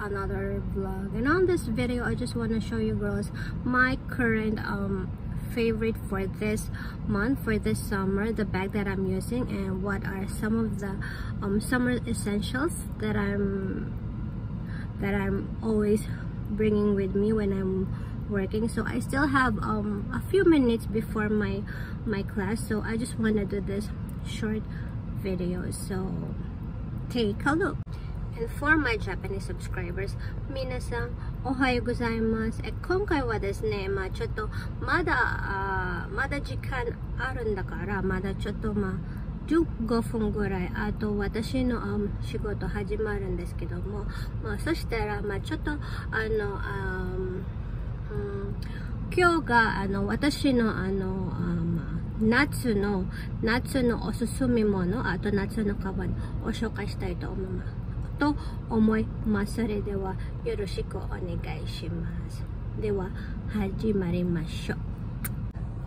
another vlog. And on this video i just want to show you girls my current um favorite for this month for this summer the bag that i'm using and what are some of the um summer essentials that i'm that i'm always bringing with me when i'm working. So i still have um a few minutes before my my class so i just want to do this short video. So take a look and for my Japanese subscribers 皆さんおはようございますえ今回はですねまあちょっとまだあまだ時間あるんだからまだちょっとまあ15分ぐらいあと私の、仕事始まるんですけども、まあ、そしたら、まあ、ちょっとあの、um, うん、今日があの私のあのあ、まあ、夏の夏のおすすめものあと夏のカバンを紹介したいと思いますと思いますそれではよろしくお願いしますでは始まりましょう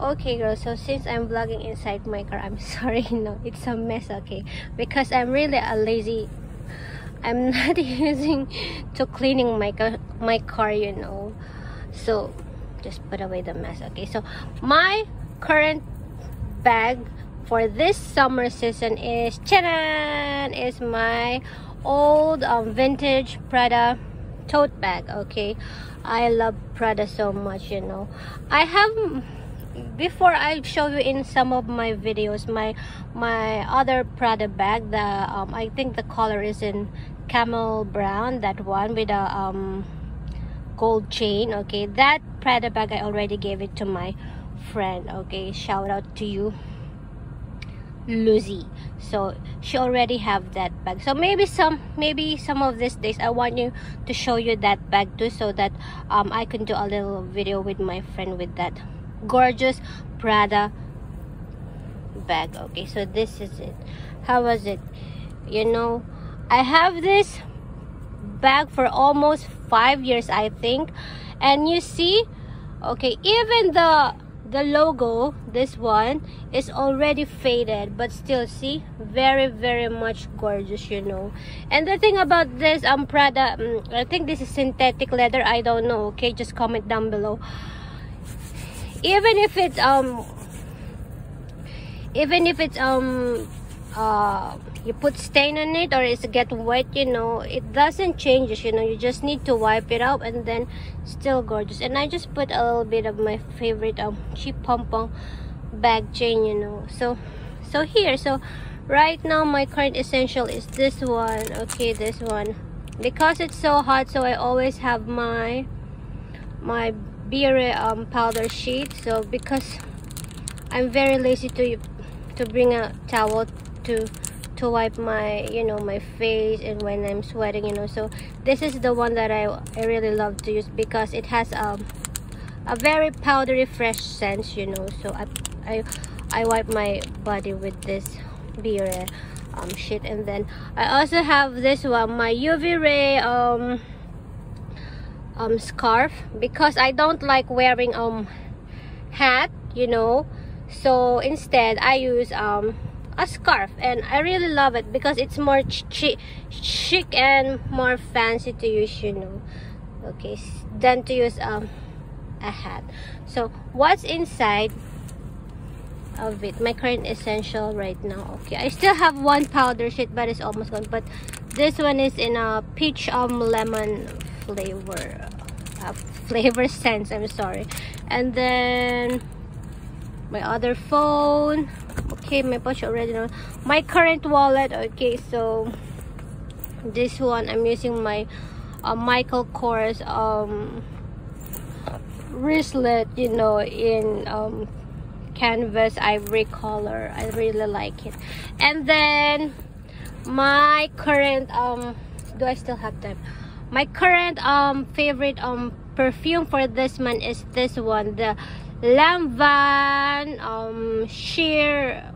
Okay girls, so since I'm vlogging inside my car, I'm sorry, no, it's a mess, okay? Because I'm really a lazy I'm not using to cleaning my car, my car, you know. So just put away the mess okay so my current bag for this summer season is Chanan is my old um, vintage Prada tote bag okay? I love Prada so much you know. I have before I show you in some of my videos my my other Prada bag the um, I think the color is in camel brown that one with a um gold chain okay? That prada bag i already gave it to my friend okay? Shout out to you Lucy so she already have that bag. So maybe some maybe some of these days I want you to show you that bag too so that um, I can do a little video with my friend with that gorgeous Prada bag. Okay so this is it. How was it? You know I have this bag for almost five years I think. And you see okay even the the logo this one is already faded but still see? Very very much gorgeous you know. And the thing about this um Prada um, I think this is synthetic leather I don't know okay? Just comment down below. Even if it's um even if it's um uh you put stain on it or it's get wet you know it doesn't change you know you just need to wipe it out and then still gorgeous. And i just put a little bit of my favorite um cheap pom pom bag chain you know so so here so right now my current essential is this one okay this one. Because it's so hot so i always have my my Bioré um powder sheet so because i'm very lazy to to bring a towel to to wipe my you know my face and when i'm sweating you know. So this is the one that i i really love to use because it has um a very powdery fresh scent you know. So i i i wipe my body with this Bioré um shit. And then i also have this one my uv ray um um scarf because i don't like wearing um hat you know. So instead i use um a scarf and I really love it because it's more ch chic and more fancy to use you know okay than to use um a hat. So what's inside of it? My current essential right now okay. I still have one powder sheet but it's almost gone but this one is in a peach um lemon flavor uh, flavor sense I'm sorry. And then my other phone okay my pouch already my current wallet okay so this one i'm using my uh, michael kors um wristlet you know in um canvas ivory color. I really like it. And then my current um do i still have time my current um favorite um perfume for this month is this one the Lanvin um sheer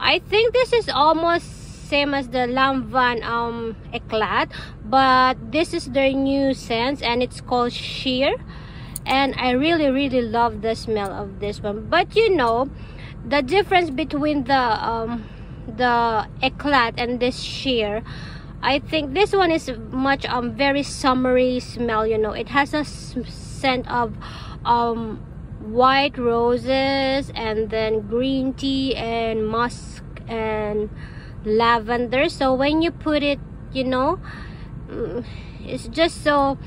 I think this is almost same as the Lanvin um eclat but this is their new scent and it's called sheer. And I really really love the smell of this one. But you know the difference between the um the eclat and this sheer I think this one is much um very summery smell you know. It has a scent of um white roses and then green tea and musk and lavender. So when you put it you know mm, it's just so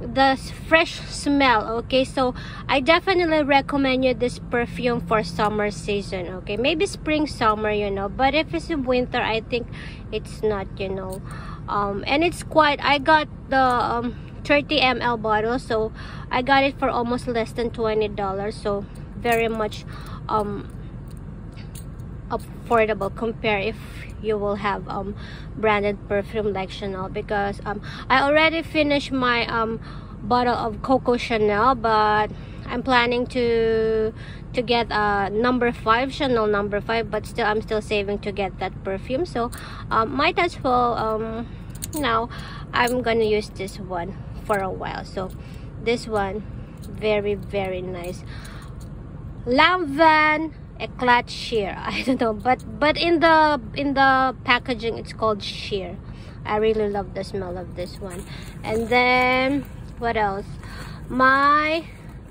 the fresh smell okay? So i definitely recommend you this perfume for summer season okay? Maybe spring summer you know? But if it's in winter i think it's not you know? Um and it's quite i got the um 30 ml bottle so i got it for almost less than 20 dollars so very much um affordable compare if you will have um branded perfume like chanel because um i already finished my um bottle of coco chanel but i'm planning to to get a uh, number five chanel number five but still i'm still saving to get that perfume so um might as well um now i'm gonna use this one for a while. So this one very very nice. Lanvin eclat sheer i don't know but but in the in the packaging it's called sheer i really love the smell of this one. And then what else? My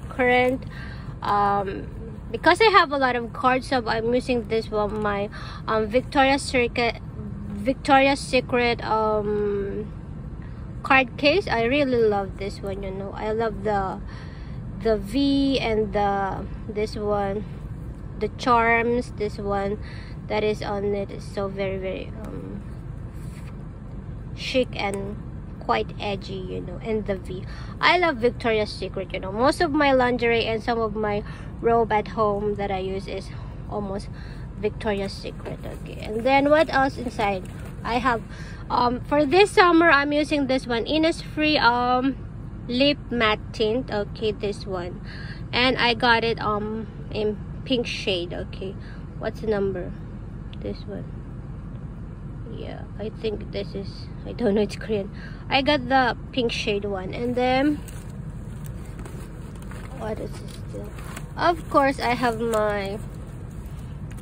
current um because i have a lot of cards so i'm using this one my um victoria's secret victoria's secret um card case i really love this one you know. I love the the v and the this one the charms this one that is on it is so very very um, chic and quite edgy you know and the v. I love victoria's secret you know. Most of my lingerie and some of my robe at home that i use is almost victoria's secret okay. And then what else inside i have um for this summer i'm using this one. Innisfree um lip matte tint. Okay this one. And i got it um in pink shade. Okay what's the number? This one. Yeah i think this is i don't know it's korean. I got the pink shade one. And then what is this still? Of course i have my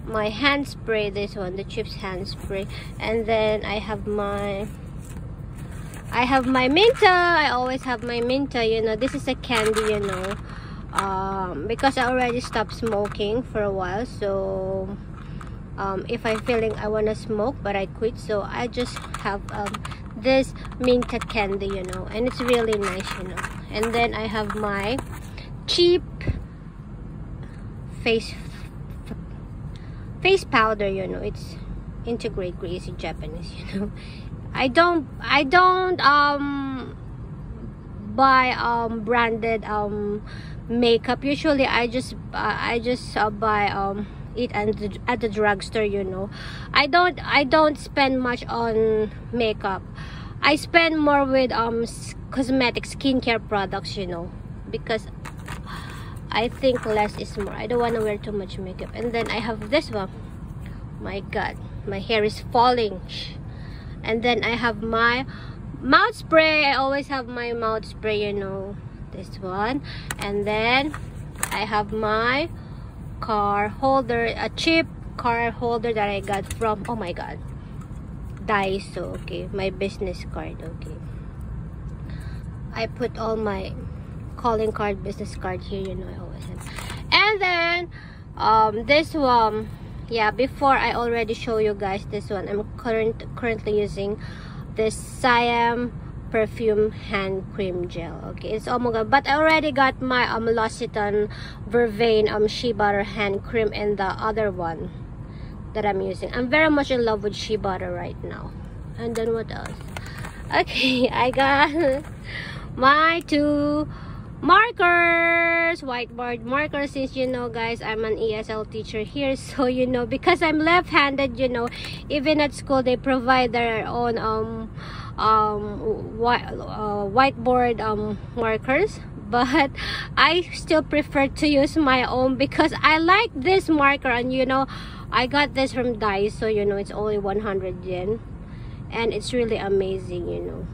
my hand spray this one the chips hand spray and then i have my I have my Mintia. I always have my Mintia, you know. This is a candy, you know um, because I already stopped smoking for a while so um, if I'm feeling I want to smoke but I quit so I just have um, this Mintia candy you know and it's really nice you know and then I have my cheap face face powder you know it's integrate greasy Japanese you know. I don't I don't um buy um branded um makeup. Usually i just uh, i just uh, buy um it at the, at the drugstore you know. I don't i don't spend much on makeup. I spend more with um cosmetic skincare products you know because i think less is more. I don't want to wear too much makeup. And then i have this one. My god my hair is falling. And then i have my mouth spray. I always have my mouth spray you know this one. And then I have my car holder a cheap car holder that I got from oh my god Daiso okay? My business card okay? I put all my calling card business card here you know I always have. And then um this one yeah before I already show you guys this one I'm current currently using this Siam perfume hand cream gel. Okay it's oh my god but i already got my um l'occitane vervain um shea butter hand cream and the other one that i'm using. I'm very much in love with shea butter right now. And then what else? Okay i got my two markers whiteboard markers since you know guys i'm an esl teacher here. So you know because i'm left-handed you know even at school they provide their own um um white uh, whiteboard um markers. But I still prefer to use my own because I like this marker. And you know I got this from Daiso you know it's only 100 yen. And it's really amazing you know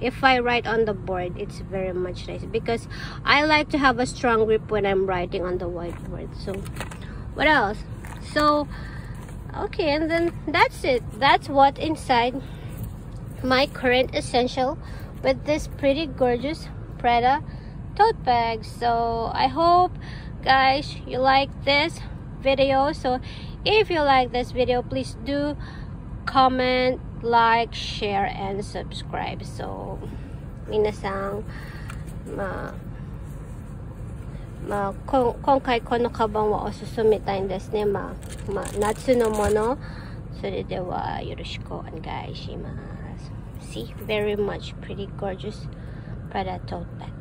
if I write on the board it's very much nice because I like to have a strong grip when I'm writing on the whiteboard so what else? So okay and then that's it. That's what inside my current essential with this pretty gorgeous Prada tote bag. So I hope guys you like this video. So if you like this video please do comment like share and subscribe so minasang ma まあ、こ今回このカバンはおすすめたいんですね。まあ、まあ、夏のもの。それではよろしくお願いします。See, very much pretty gorgeous Prada tote bag.